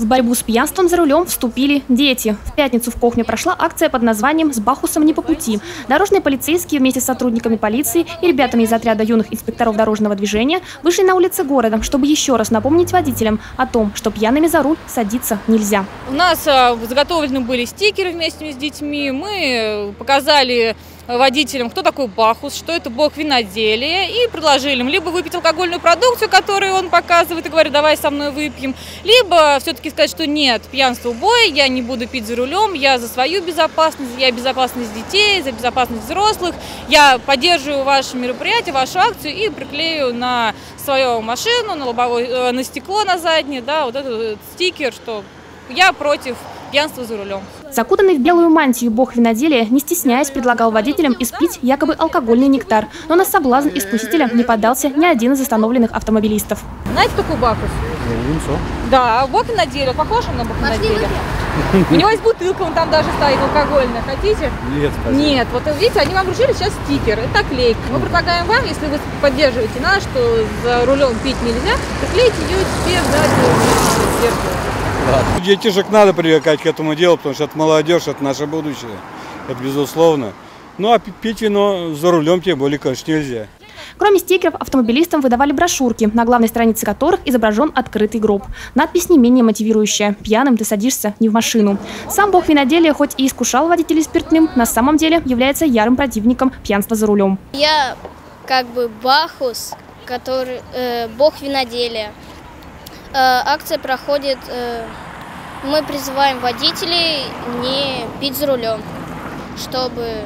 В борьбу с пьянством за рулем вступили дети. В пятницу в Кохме прошла акция под названием «С Бахусом не по пути». Дорожные полицейские вместе с сотрудниками полиции и ребятами из отряда юных инспекторов дорожного движения вышли на улицы города, чтобы еще раз напомнить водителям о том, что пьяными за руль садиться нельзя. У нас а, заготовлены были стикеры вместе с детьми. Мы показали водителям, кто такой Бахус, что это бог виноделия, и предложили им либо выпить алкогольную продукцию, которую он показывает и говорит, давай со мной выпьем, либо все-таки сказать, что нет, пьянство убой, я не буду пить за рулем, я за свою безопасность, я безопасность детей, за безопасность взрослых, я поддерживаю ваше мероприятие, вашу акцию и приклею на свою машину, на лобовое, э, на стекло на заднее, да, вот этот стикер, что я против пьянства за рулем. Закутанный в белую мантию бог виноделия, не стесняясь, предлагал водителям испить якобы алкогольный нектар. Но на соблазн искусителя не поддался ни один из остановленных автомобилистов. Знаете, какой Бакус? Винцо. Да, бог виноделия. Похож он на бог виноделия? У него есть бутылка, он там даже стоит алкогольная. Хотите? Нет, спасибо. Нет, вот видите, они вам вручили сейчас стикер, это клейка. Мы предлагаем вам, если вы поддерживаете нас, что за рулем пить нельзя, приклейте ее себе сзади зеркало. Да. Детишек надо привлекать к этому делу, потому что это молодежь, это наше будущее. Это безусловно. Ну а пить вино за рулем тем более, конечно, нельзя. Кроме стикеров, автомобилистам выдавали брошюрки, на главной странице которых изображен открытый гроб. Надпись не менее мотивирующая. Пьяным ты садишься не в машину. Сам бог виноделия, хоть и искушал водителей спиртным, на самом деле является ярым противником пьянства за рулем. Я как бы Бахус, который э, бог виноделия. Э, акция проходит, э, мы призываем водителей не пить за рулем, чтобы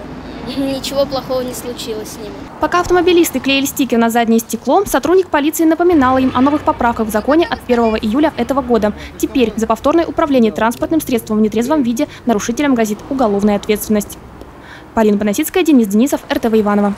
ничего плохого не случилось с ними. Пока автомобилисты клеили стикер на заднее стекло, сотрудник полиции напоминал им о новых поправках в законе от 1 июля этого года. Теперь за повторное управление транспортным средством в нетрезвом виде нарушителям грозит уголовная ответственность. Полина Поносицкая, Денис Денисов, РТВ Иванова.